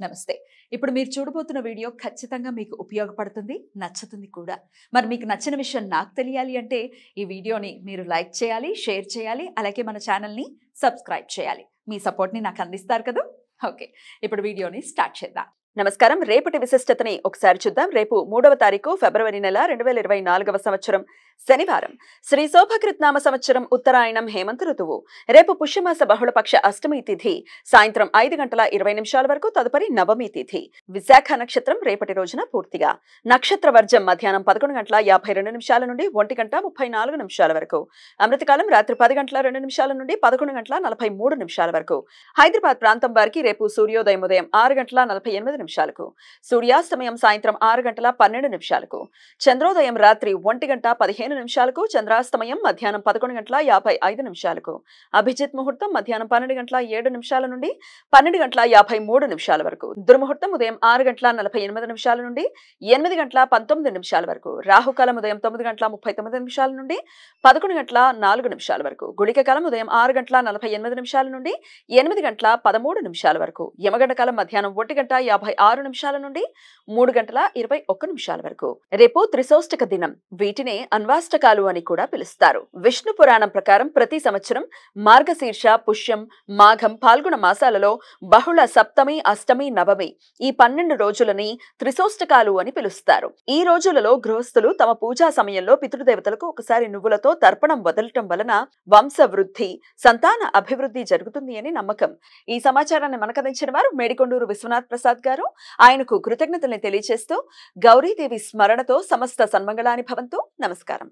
నమస్తే. ఇప్పుడు మీరు చూడబోతున్న వీడియో ఖచ్చితంగా మీకు ఉపయోగపడుతుంది నచ్చుతుంది కూడా. మరి మీకు నచ్చిన విషయం నాకు తెలియాలి అంటే ఈ వీడియోని మీరు లైక్ చేయాలి షేర్ చేయాలి అలాగే మన ఛానల్ని సబ్స్క్రైబ్ చేయాలి. మీ సపోర్ట్ని నాకు అందిస్తారు కదా? ఓకే. ఇప్పుడు వీడియోని స్టార్ట్ చేద్దాం. నమస్కారం. రేపటి విశిష్టతని ఒకసారి చూద్దాం. రేపు మూడవ తారీఖు ఫిబ్రవరి నెల రెండు వేల ఇరవై నాలుగవ సంవత్సరం శనివారం. శ్రీ శోభకృత్నామ సంవత్సరం ఉత్తరాయణం హేమంత ఋతువు. రేపు పుష్యమాస బహుళపక్ష అష్టమి తిథి సాయంత్రం ఐదు గంటల ఇరవై నిమిషాల వరకు తదుపరి నవమి తిథి. విశాఖ నక్షత్రం రేపటి రోజున పూర్తిగా. నక్షత్ర వర్జం మధ్యాహ్నం పదకొండు గంటల యాభై రెండు నిమిషాల నుండి ఒంటి గంట ముప్పై నాలుగు నిమిషాల వరకు. అమృతకాలం రాత్రి పది గంటల రెండు నిమిషాల నుండి పదకొండు గంటల నలభై మూడు నిమిషాల వరకు. హైదరాబాద్ ప్రాంతం వారికి రేపు సూర్యోదయం ఉదయం ఆరు గంటల నలభై ఎనిమిది నిమిషాలకు. సూర్యాస్తమయం సాయంత్రం ఆరు గంటల పన్నెండు నిమిషాలకు. చంద్రోదయం రాత్రి ఒంటి గంట పదిహేను నిమిషాలకు. చంద్రాస్తమయం మధ్యాహ్నం పదకొండు గంటల యాభై ఐదు నిమిషాలకు. అభిజిత్ ముహూర్తం మధ్యాహ్నం పన్నెండు గంటల ఏడు నిమిషాల నుండి పన్నెండు గంటల యాభై మూడు నిమిషాల వరకు. దుర్ముహూర్తం ఉదయం ఆరు గంటల నలభై ఎనిమిది నిమిషాల నుండి ఎనిమిది గంటల పంతొమ్మిది నిమిషాల వరకు. రాహుకాలం ఉదయం తొమ్మిది గంటల ముప్పై తొమ్మిది నిమిషాల నుండి పదకొండు గంటల నాలుగు నిమిషాల వరకు. గుళిక కాలం ఉదయం ఆరు గంటల నలభై ఎనిమిది నిమిషాల నుండి ఎనిమిది గంటల పదమూడు నిమిషాల వరకు. యమగంట కాలం మధ్యాహ్నం ఒంటి గంట యాభై ఆరు నిమిషాల నుండి మూడు గంటల ఇరవై ఒక్క నిమిషాల వరకు. రేపు త్రిశోష్టక దినం. వీటినే అన్వాష్టకాలు అని కూడా పిలుస్తారు. విష్ణు పురాణం ప్రకారం ప్రతి సంవత్సరం మార్గశీర్ష పుష్యం మాఘం పాల్గొన మాసాలలో బహుళ సప్తమి అష్టమి నవమి ఈ పన్నెండు రోజులని త్రిశోష్టకాలు అని పిలుస్తారు. ఈ రోజులలో గృహస్థులు తమ పూజా సమయంలో పితృదేవతలకు ఒకసారి నువ్వులతో తర్పణం వదలటం వలన వంశ వృద్ధి సంతాన అభివృద్ధి జరుగుతుంది అని నమ్మకం. ఈ సమాచారాన్ని మనకందించిన వారు మేడికొండూరు విశ్వనాథ్ ప్రసాద్ గారు. ఆయనకు కృతజ్ఞతల్ని తెలియజేస్తూ గౌరీదేవి స్మరణతో సమస్త సన్మంగళాని భవంతు నమస్కారం.